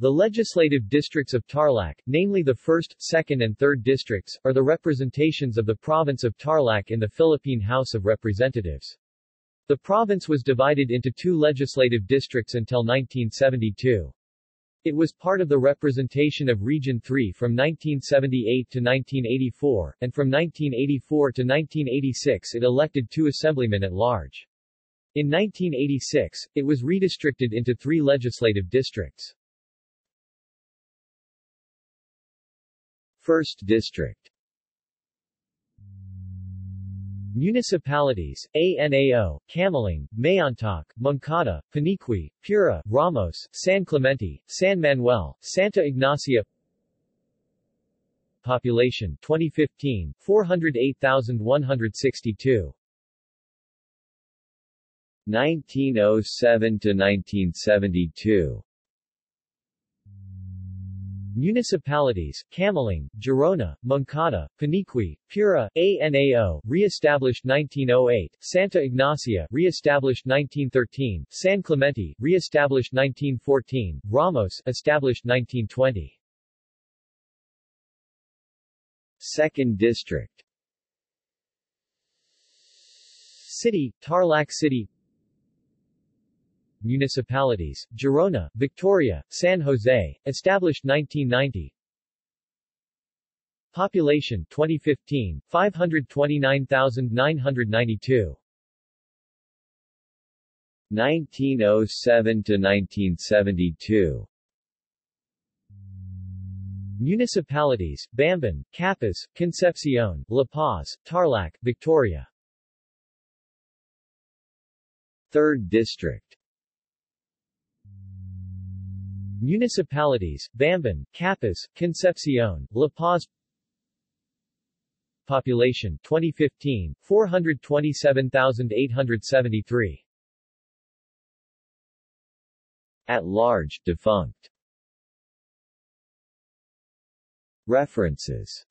The legislative districts of Tarlac, namely the 1st, 2nd and 3rd districts, are the representations of the province of Tarlac in the Philippine House of Representatives. The province was divided into two legislative districts until 1972. It was part of the representation of Region 3 from 1978 to 1984, and from 1984 to 1986 it elected two assemblymen at large. In 1986, it was redistricted into three legislative districts. First District. Municipalities, ANAO, Camiling, Mayantoc, Moncada, Paniqui, Pura, Ramos, San Clemente, San Manuel, Santa Ignacia. Population 2015, 408,162 1907 to 1972 Municipalities, Camiling, Gerona, Moncada, Paniqui, Pura, ANAO, re-established 1908, Santa Ignacia, re-established 1913, San Clemente, re-established 1914, Ramos, established 1920. Second District City, Tarlac City municipalities, Gerona, Victoria, San Jose, established 1990 Population 2015, 529,992 1907 to 1972 Municipalities, Bamban, Capas, Concepcion, La Paz, Tarlac, Victoria. 3rd District Municipalities, Bamban, Capas, Concepcion, La Paz. Population 2015, 427,873 At large, defunct. References.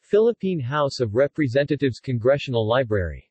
Philippine House of Representatives Congressional Library